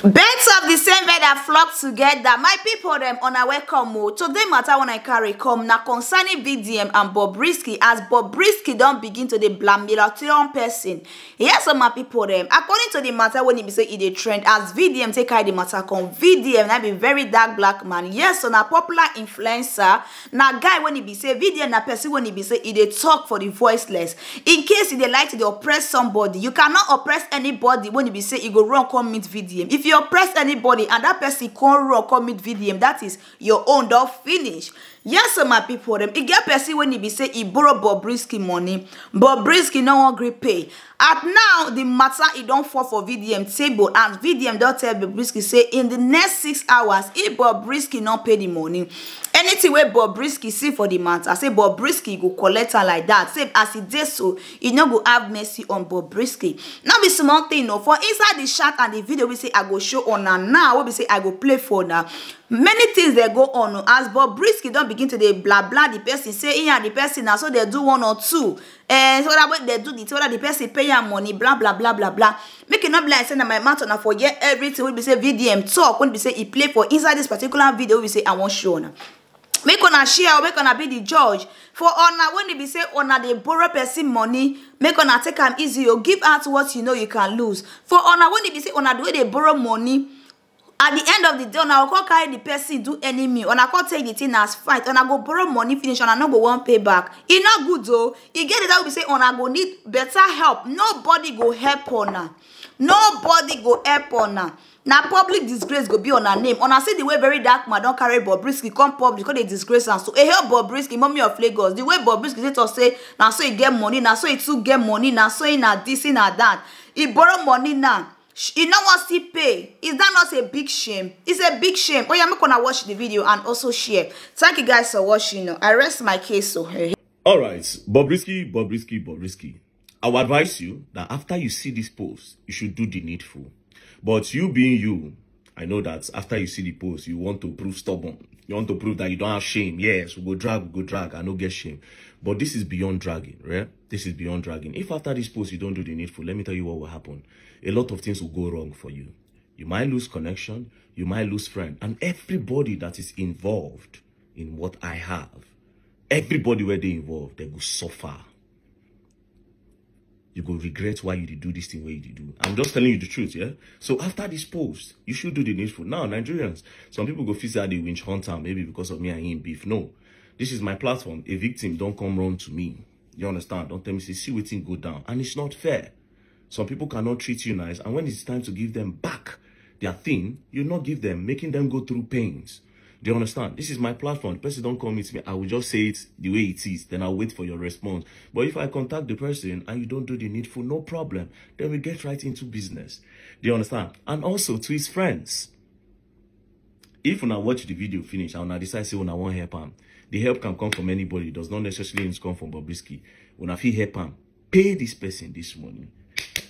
Birds of the same feather flock together. My people dem una welcome o. Today matter when I carry come na concerning VDM and Bobrisky as Bobrisky don begin to dey blamelation person. Yes so my people dem according to the matter wey e be say e dey trend as VDM take carry the matter come VDM na be very dark black man. Yes so na popular influencer na guy wey e be say VDM na person wey e be say e dey talk for the voiceless. In case you dey like to oppress somebody you cannot oppress anybody wey e be say e go run come meet VDM. If you oppress anybody and that person come run come meet vdm that is your own don finish yes my people dem e get person wey e be say e borrow bobrisky money. Bobrisky no wan gree pay. At now the matter e don fall for vdm table and vdm don tell bobrisky say in the next six hours if bobrisky no pay the money anything wey bobrisky see for the matter say bobrisky go collect am like that. Say as e dey so e no go have mercy on bobrisky. No be small thing o for inside the chat and the video wey say i go show una now wey be say i go play for una many things dey go on as bobrisky don begin to dey blah blah the person say and the person na so dey do one or two. Eh so that way dey do the thing whether the person pay am money blah blah blah blah blah make e no be like say na my mouth una for hear everything wey be say vdm talk wey be say e play for inside this particular video be say i wan show una. Make una share or make una be the judge. For una when e be say una dey borrow person money make una take am easy o give out what you know you can lose. For una when e be say una dey borrow money at the end of the day una go come carry the person do enemy. Una come take the thing as fight. Una go borrow money finish. Una no go wan pay back. E no good o e get the time be say una go need better help. Nobody go help una. Nobody go help una. Na public disgrace go be una name. Una see the way very dark man don carry bobrisky come public. Come dey disgrace am so. Ehel bobrisky mummy of lagos. The way bobrisky take talk say na so e get money. Na so e too get money. Na so e na this e na that. E borrow money now e no wan still pay is that not a big shame? It's a big shame. Oya make una watch the video and also share. Thank you guys for watching. I rest my case so All right, Bobrisky, Bobrisky, Bobrisky. I would advise you that after you see this post, you should do the needful. But you being you, I know that after you see the post, you want to prove stubborn. You want to prove that you don't have shame. Yes, we go drag, we go drag. I no get shame. But this is beyond dragging, right? This is beyond dragging. If after this post you don't do the needful, let me tell you what will happen. A lot of things will go wrong for you. You might lose connection. You might lose friend. And everybody that is involved in what I have, everybody where they involved, they will suffer you go regret why you did do this thing where you did do. I'm just telling you the truth, yeah? So after this post, you should do the needful. Now, Nigerians, some people go feel that they winch hunter maybe because of me and him beef. No. This is my platform. A victim don't come run to me. You understand? Don't tell me, say, see what go down. And it's not fair. Some people cannot treat you nice. And when it's time to give them back their thing, you not give them, making them go through pains. Do you understand? This is my platform. The person don't come meet me. I will just say it the way it is. Then I'll wait for your response. But if I contact the person and you don't do the needful, no problem. Then we get right into business. Do you understand? And also to his friends. If when I watch the video finish I decide say when I want help him, the help can come from anybody. It does not necessarily need to come from Bobrisky. When I feel help him, pay this person this money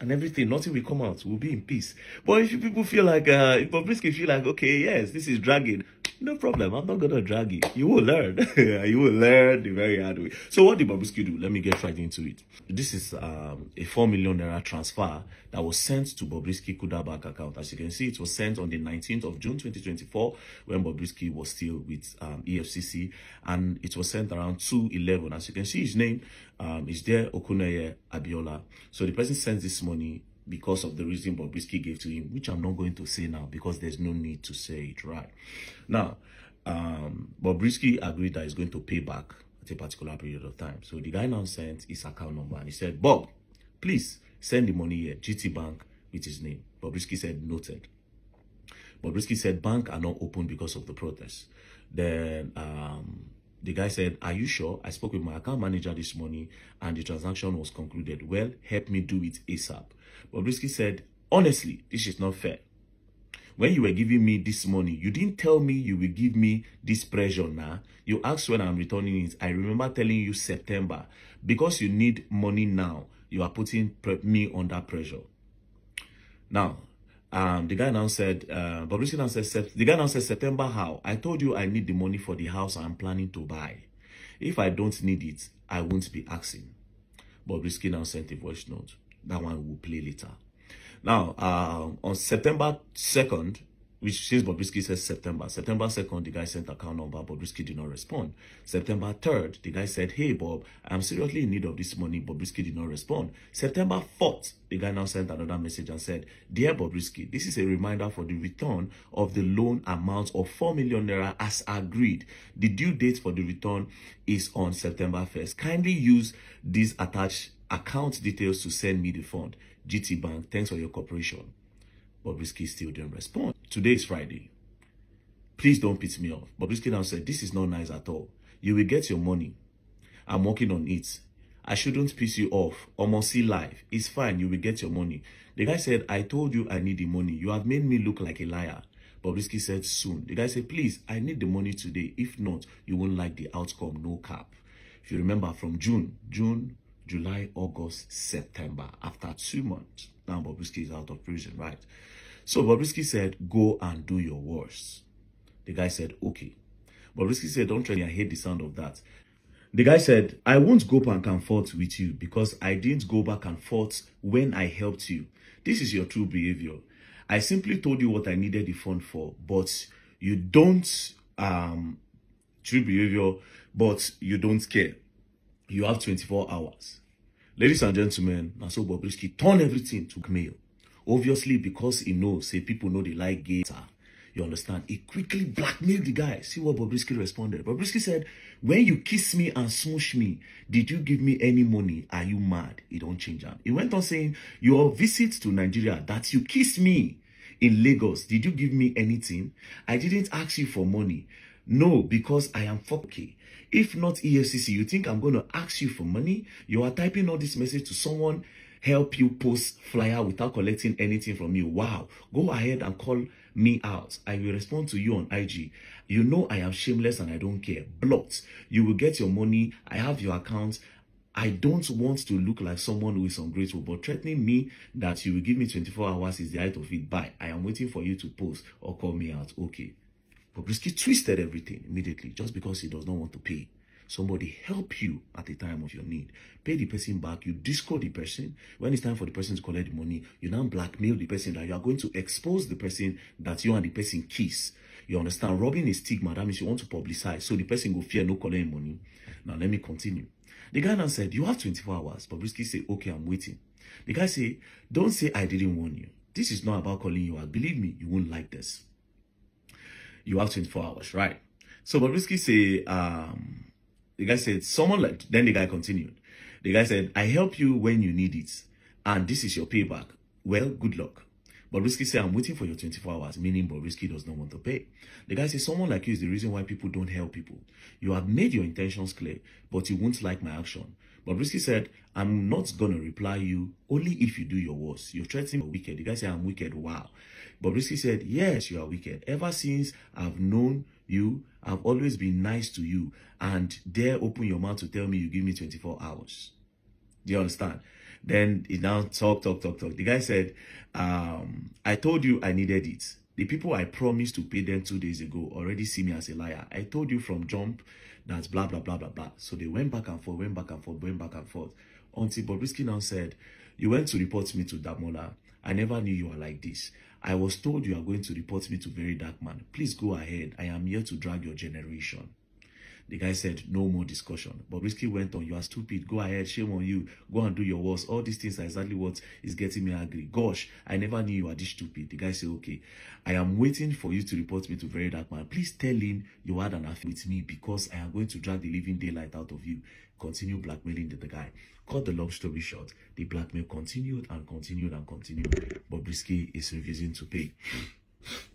and everything, nothing will come out. We'll be in peace. But if people feel like, uh, if Bobrisky feel like, okay, yes, this is dragging, no problem. I'm not going to drag you. You will learn. you will learn the very hard way. So what did Bobrisky do? Let me get right into it. This is um, a 4 million naira transfer that was sent to Bobrisky Kuda bank account. As you can see, it was sent on the 19th of June 2024 when Bobrisky was still with um, EFCC and it was sent around 211. As you can see, his name um, is there, Okuneye Abiola. So the person sends this money because of the reason Bobrisky gave to him, which I'm not going to say now because there's no need to say it, right? Now, um, Bobrisky agreed that he's going to pay back at a particular period of time. So the guy now sent his account number and he said, Bob, please send the money here, GT Bank with his name. Bobrisky said, noted. Bobrisky said, bank are not open because of the protest. Then um, the guy said, are you sure? I spoke with my account manager this morning and the transaction was concluded. Well, help me do it ASAP. Bobrisky said, honestly, this is not fair. When you were giving me this money, you didn't tell me you will give me this pressure now. You asked when I'm returning it. I remember telling you September. Because you need money now, you are putting me under pressure. Now, um, the guy now said, uh, now said, the guy now said, September how? I told you I need the money for the house I'm planning to buy. If I don't need it, I won't be asking. Bobrisky now sent a voice note. That one will play later. Now, uh, on September 2nd, which since Bobrisky says September, September 2nd, the guy sent account number, Bobrisky did not respond. September 3rd, the guy said, hey Bob, I'm seriously in need of this money, Bobrisky did not respond. September 4th, the guy now sent another message and said, Dear Bobrisky, this is a reminder for the return of the loan amount of 4 million naira as agreed. The due date for the return is on September 1st. Kindly use these attached account details to send me the fund. GT Bank, thanks for your cooperation. Bobrisky still didn't respond. Today is Friday. Please don't piss me off. Bobrisky now said, this is not nice at all. You will get your money. I'm working on it. I shouldn't piss you off. Almost see live. It's fine. You will get your money. The guy said, I told you I need the money. You have made me look like a liar. Bobrisky said, soon. The guy said, please, I need the money today. If not, you won't like the outcome. No cap. If you remember from June, June, July, August, September, after two months, now Bobrisky is out of prison, right? So Bobrisky said, go and do your worst. The guy said, okay. Bobrisky said, don't try me. I hate the sound of that. The guy said, I won't go back and forth with you because I didn't go back and forth when I helped you. This is your true behavior. I simply told you what I needed the fund for, but you don't, um, true behavior, but you don't care. You have 24 hours. Ladies and gentlemen, Naso Bobrisky turn everything to mail. Obviously, because he knows, say people know they like gays. Ah, you understand? He quickly blackmailed the guy. See what Bobrisky responded. Bobrisky said, when you kiss me and smoosh me, did you give me any money? Are you mad? He don't change him. He went on saying, your visit to Nigeria, that you kissed me in Lagos, did you give me anything? I didn't ask you for money. No, because I am fucky. If not EFCC, you think I'm going to ask you for money? You are typing all this message to someone help you post flyer without collecting anything from you. Wow. Go ahead and call me out. I will respond to you on IG. You know I am shameless and I don't care. Blocked. You will get your money. I have your account. I don't want to look like someone who is ungrateful, but threatening me that you will give me 24 hours is the height of it. Bye. I am waiting for you to post or call me out. Okay. Bobrisky twisted everything immediately just because he does not want to pay. Somebody help you at the time of your need. Pay the person back. You disco the person. When it's time for the person to collect the money, you now blackmail the person that you are going to expose the person that you and the person kiss. You understand? Robbing is stigma. That means you want to publicize. So the person will fear no collect money. Now let me continue. The guy now said, you have 24 hours. Bobrisky said, okay, I'm waiting. The guy said, don't say I didn't warn you. This is not about calling you out. Believe me, you won't like this. You have 24 hours, right? So Bobrisky say, um, the guy said, someone like, then the guy continued. The guy said, I help you when you need it. And this is your payback. Well, good luck. Bobrisky said, I'm waiting for your 24 hours, meaning Bobrisky does not want to pay. The guy says, someone like you is the reason why people don't help people. You have made your intentions clear, but you won't like my action. Bobrisky said, I'm not going to reply you only if you do your worst. You're threatening me wicked. The guy said, I'm wicked. Wow. Bobrisky said, yes, you are wicked. Ever since I've known you, I've always been nice to you. And dare open your mouth to tell me you give me 24 hours. Do you understand? Then he now talk, talk, talk, talk. The guy said, um, I told you I needed it. The people I promised to pay them two days ago already see me as a liar. I told you from jump that blah, blah, blah, blah, blah. So they went back and forth, went back and forth, went back and forth. Until Bobrisky now said, you went to report me to Damola. I never knew you were like this. I was told you are going to report me to very dark man. Please go ahead. I am here to drag your generation. The guy said, no more discussion. Bobrisky went on, you are stupid. Go ahead, shame on you. Go and do your worst. All these things are exactly what is getting me angry. Gosh, I never knew you were this stupid. The guy said, okay, I am waiting for you to report me to very dark man. Please tell him you had an affair with me because I am going to drag the living daylight out of you. Continue blackmailing the, the guy. Cut the long story short. The blackmail continued and continued and continued. Bobrisky is refusing to pay.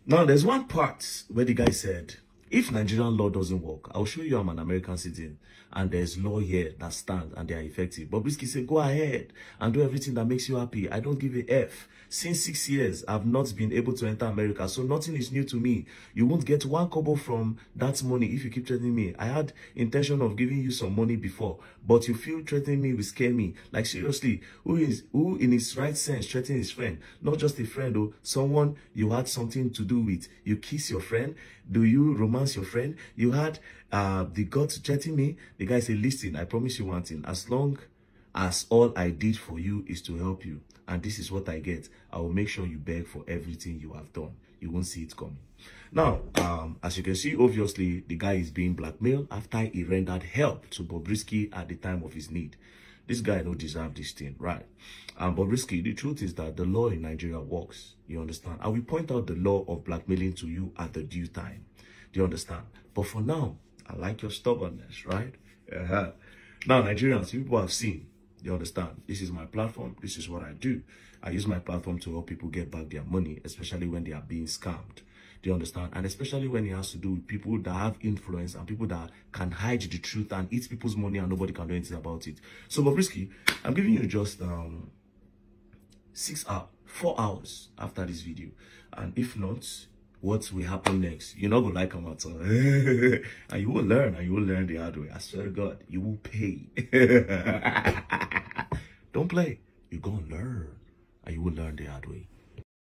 Now, there's one part where the guy said, if Nigerian law doesn't work, I'll show you I'm an American citizen and there's law here that stands and they are effective. Bobrisky said, go ahead and do everything that makes you happy. I don't give a F. Since six years, I've not been able to enter America, so nothing is new to me. You won't get one kobo from that money if you keep threatening me. I had intention of giving you some money before, but you feel threatening me will scare me. Like seriously, who is who in his right sense threatening his friend? Not just a friend, or someone you had something to do with. You kiss your friend. Do you romance your friend? You had uh, the God threaten me. The guy said, listen, I promise you one thing. As long as all I did for you is to help you, and this is what I get, I will make sure you beg for everything you have done. You won't see it coming. Now, um, as you can see, obviously, the guy is being blackmailed after he rendered help to Bobrisky at the time of his need. This guy don't deserve this thing, right? Um, Bobrisky, the truth is that the law in Nigeria works. You understand? I will point out the law of blackmailing to you at the due time. Do you understand? But for now, I like your stubbornness, right? Uh -huh. Now, Nigerians, people have seen you understand? This is my platform. This is what I do. I use my platform to help people get back their money, especially when they are being scammed. Do you understand? And especially when it has to do with people that have influence and people that can hide the truth and eat people's money and nobody can do anything about it. So, Bobrisky, I'm giving you just um, six hours, four hours after this video. And if not, what will happen next. You're not gonna like them at all. and you will learn, and you will learn the hard way. I swear to God, you will pay. Don't play. You're gonna learn, and you will learn the hard way.